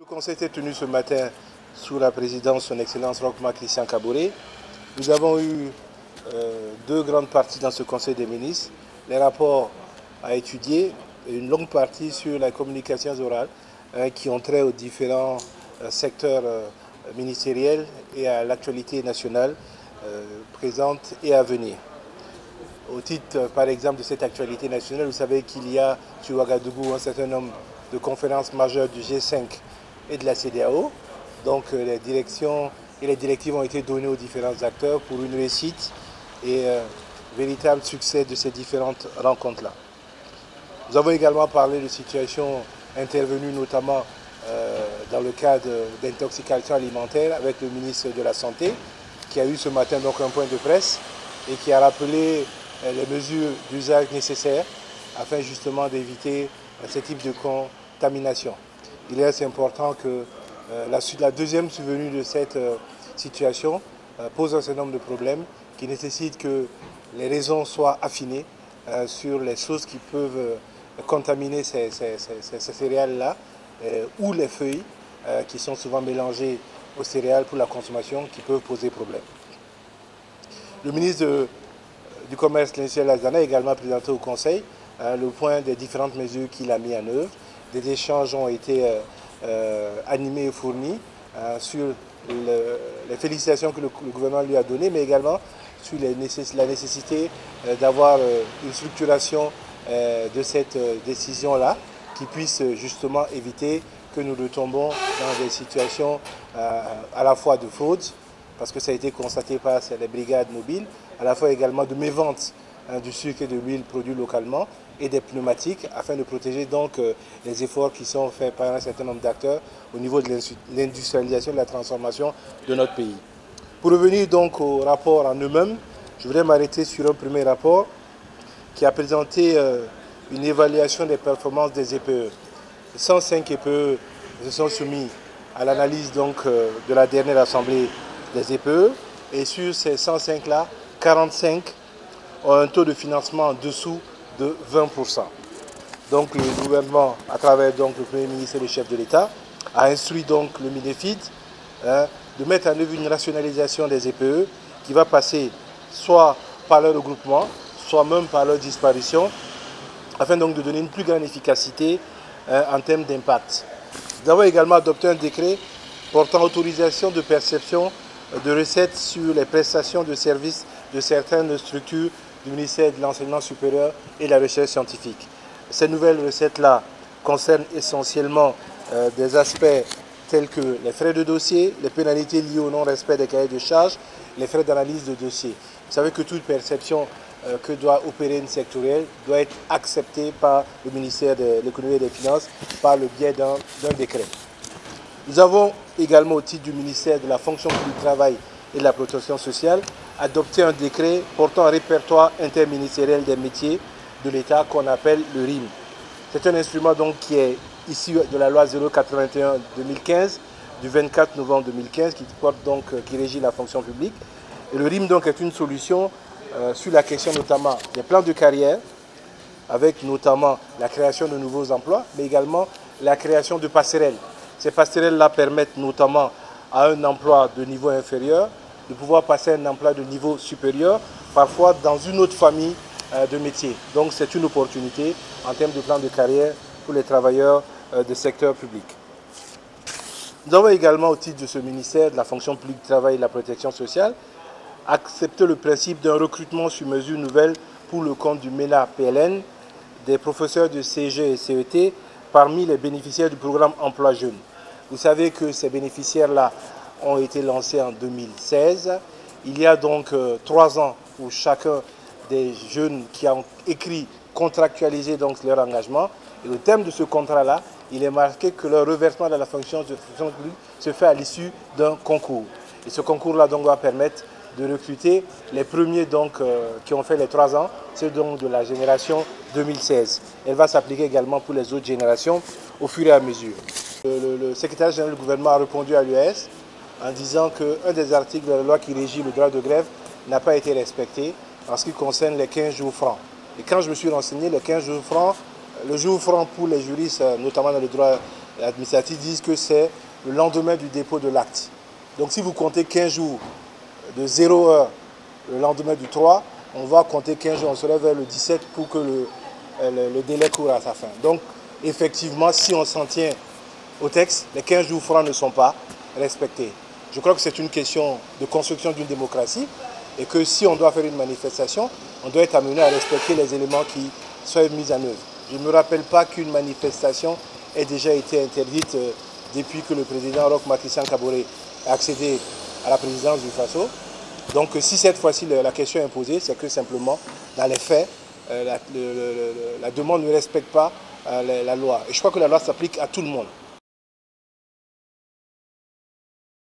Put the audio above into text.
Le conseil était tenu ce matin sous la présidence de son Excellence Rochma Christian Caboret. Nous avons eu euh, deux grandes parties dans ce conseil des ministres. Les rapports à étudier et une longue partie sur la communication orale hein, qui ont trait aux différents euh, secteurs euh, ministériels et à l'actualité nationale présente et à venir. Au titre, par exemple, de cette actualité nationale, vous savez qu'il y a sur Ouagadougou un certain nombre de conférences majeures du G5 et de la CDAO. Donc euh, les et les directives ont été données aux différents acteurs pour une réussite et euh, véritable succès de ces différentes rencontres-là. Nous avons également parlé de situations intervenues notamment euh, dans le cadre d'intoxication alimentaire avec le ministre de la Santé qui a eu ce matin donc un point de presse et qui a rappelé les mesures d'usage nécessaires afin justement d'éviter ce type de contamination il est assez important que euh, la, deuxième survenue de cette euh, situation euh, pose un certain nombre de problèmes qui nécessitent que les raisons soient affinées sur les choses qui peuvent contaminer ces, céréales-là ou les feuilles qui sont souvent mélangées aux céréales pour la consommation qui peuvent poser problème. Le ministre du Commerce, Linciel Azana, a également présenté au Conseil le point des différentes mesures qu'il a mis en œuvre. Des échanges ont été euh, euh, animés et fournis euh, sur les félicitations que le, gouvernement lui a données, mais également sur la nécessité d'avoir une structuration de cette décision-là qui puisse justement éviter que nous retombons dans des situations à la fois de fraude, parce que ça a été constaté par les brigades mobiles, à la fois également de mévente du sucre et de l'huile produits localement et des pneumatiques afin de protéger donc euh, les efforts qui sont faits par un certain nombre d'acteurs au niveau de l'industrialisation et de la transformation de notre pays. Pour revenir donc au rapport en eux-mêmes, je voudrais m'arrêter sur un premier rapport qui a présenté euh, une évaluation des performances des EPE. 105 EPE se sont soumis à l'analyse donc euh, de la dernière assemblée des EPE et sur ces 105 là, 45 ont un taux de financement en dessous de 20%. Donc le gouvernement, à travers donc, le Premier ministre et le chef de l'État, a instruit donc le MINEFID hein, de mettre en œuvre une rationalisation des EPE qui va passer soit par leur regroupement, soit même par leur disparition, afin donc de donner une plus grande efficacité hein, en termes d'impact. Nous avons également adopté un décret portant autorisation de perception de recettes sur les prestations de services de certaines structures du ministère de l'Enseignement supérieur et de la Recherche scientifique. Ces nouvelles recettes-là concernent essentiellement euh, des aspects tels que les frais de dossier, les pénalités liées au non-respect des cahiers de charges, les frais d'analyse de dossier. Vous savez que toute perception euh, que doit opérer une sectorielle doit être acceptée par le ministère de l'économie et des finances par le biais d'un décret. Nous avons également au titre du ministère de la fonction du travail et de la protection sociale adopté un décret portant un répertoire interministériel des métiers de l'État qu'on appelle le RIM. C'est un instrument donc qui est issu de la loi 081-2015 du 24 novembre 2015 qui porte donc euh, qui régit la fonction publique. Le RIM donc est une solution euh, sur la question notamment des plans de carrière, avec notamment la création de nouveaux emplois, mais également la création de passerelles. Ces passerelles-là permettent notamment à un emploi de niveau inférieur de pouvoir passer un emploi de niveau supérieur, parfois dans une autre famille euh, de métiers. Donc c'est une opportunité en termes de plan de carrière pour les travailleurs euh, du secteur public. Nous avons également, au titre de ce ministère de la fonction publique du travail et de la protection sociale, accepté le principe d'un recrutement sur mesure nouvelle pour le compte du MENA-PLN des professeurs de CG et CET parmi les bénéficiaires du programme Emploi Jeune. Vous savez que ces bénéficiaires-là ont été lancés en 2016. Il y a donc euh, trois ans pour chacun des jeunes qui ont écrit, contractualisé donc leur engagement. Et au terme de ce contrat-là, il est marqué que leur reversement dans la fonction de publique se fait à l'issue d'un concours. Et ce concours-là donc doit permettre de recruter les premiers donc, euh, qui ont fait les trois ans, c'est donc de la génération 2016. Elle va s'appliquer également pour les autres générations au fur et à mesure. Le, le secrétaire général du gouvernement a répondu à l'US en disant qu'un des articles de la loi qui régit le droit de grève n'a pas été respecté en ce qui concerne les 15 jours francs. Et quand je me suis renseigné, les 15 jours francs, le jour franc pour les juristes, notamment dans le droit administratifs disent que c'est le lendemain du dépôt de l'acte. Donc si vous comptez 15 jours de 0 heure le lendemain du 3, on va compter 15 jours, on serait vers le 17 pour que le, le, délai court à sa fin. Donc effectivement, si on s'en tient au texte, les 15 jours francs ne sont pas respectés. Je crois que c'est une question de construction d'une démocratie et que si on doit faire une manifestation, on doit être amené à respecter les éléments qui soient mis en œuvre. Je ne me rappelle pas qu'une manifestation ait déjà été interdite euh, depuis que le président Roch Christian Kabore a accédé à la présidence du FASO. Donc si cette fois-ci la question est posée, c'est que simplement, dans les faits, euh, la, demande ne respecte pas euh, la loi. Et je crois que la loi s'applique à tout le monde.